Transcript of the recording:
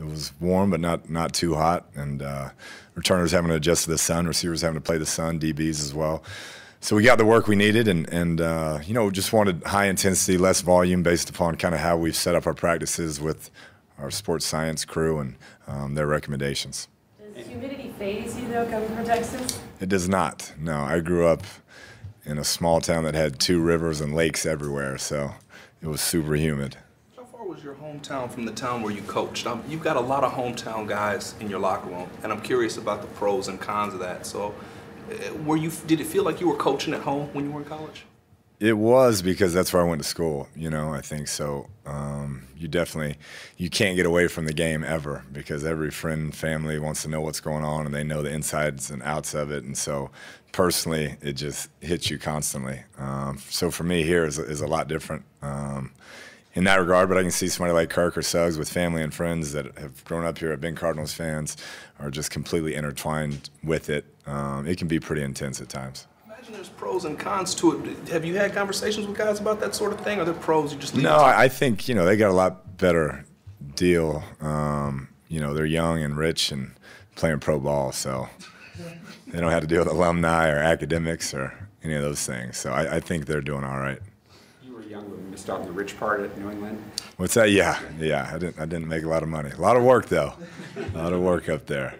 it was warm, but not not too hot, and uh, returners having to adjust to the sun, receivers having to play the sun, DBs as well. So we got the work we needed, and and uh, you know just wanted high intensity, less volume, based upon kind of how we've set up our practices with our sports science crew and um, their recommendations. Does humidity faze you though coming from Texas? It does not. No, I grew up in a small town that had two rivers and lakes everywhere, so it was super humid. Was your hometown from the town where you coached? Um, you've got a lot of hometown guys in your locker room, and I'm curious about the pros and cons of that. So, uh, were you? Did it feel like you were coaching at home when you were in college? It was because that's where I went to school. You know, I think so. Um, you definitely you can't get away from the game ever because every friend, family wants to know what's going on, and they know the insides and outs of it. And so, personally, it just hits you constantly. Um, so for me, here is is a lot different. In that regard, but I can see somebody like Kirk or Suggs with family and friends that have grown up here, have been Cardinals fans, are just completely intertwined with it. Um, it can be pretty intense at times imagine there's pros and cons to it. Have you had conversations with guys about that sort of thing? Are there pros you just No, I think you know they got a lot better deal. Um, you know, they're young and rich and playing pro ball, so they don't have to deal with alumni or academics or any of those things. So I, I think they're doing all right. You young you missed out on the rich part at New England. What's that? Yeah, yeah. I didn't. I didn't make a lot of money. A lot of work though. a lot of work up there.